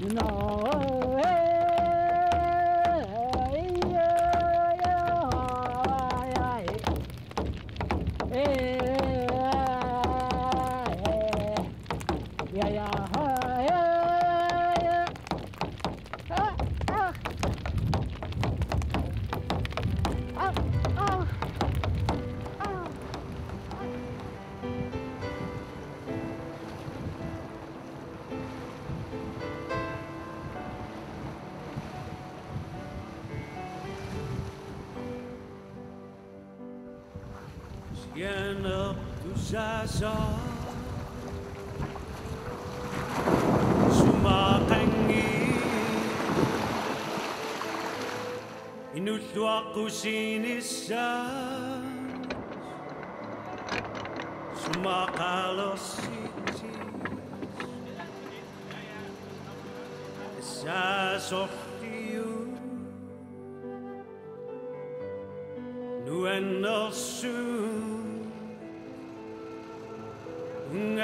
no. Siena kusasa Sumakangi Inullo ako sinisan Sumakalos Sa softiyo Nuen al soon Hang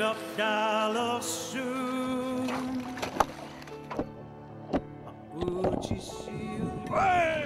up soon Puji siu Ukon lataru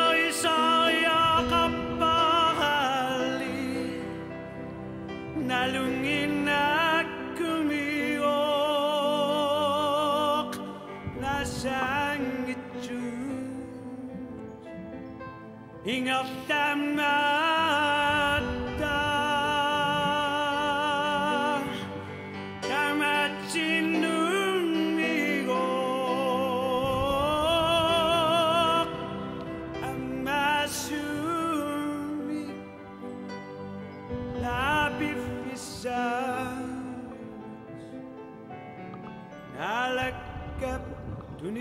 Nasang itu Ingat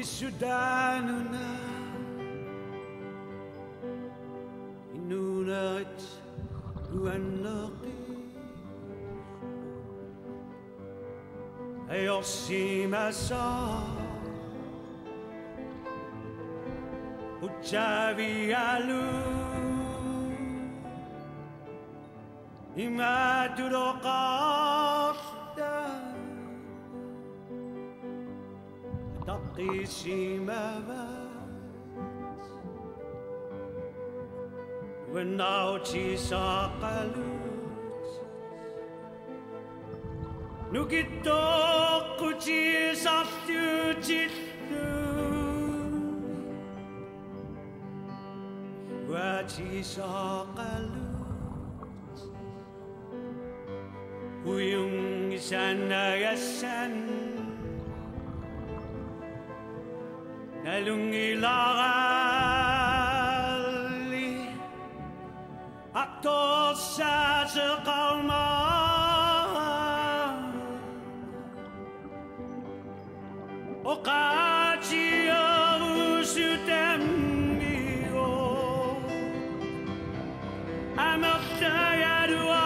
tunisudano na Inunat ruanaki Ayosimasa Ucavi alu Imaduro Takisimaba Wenauchi sakalut Nugito kuchi saftu chitu Wachi sakalut Uyung نلنgi لغالي أقطو ساج قوما أقاتي يغوش تمي أمخت يدوى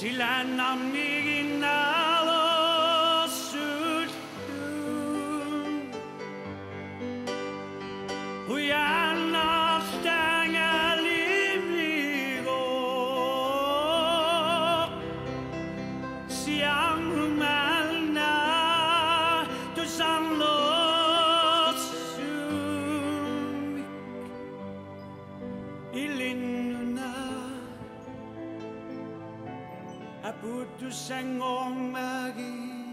sillä namnikin alassyt. Kui jää Aputu sangong magi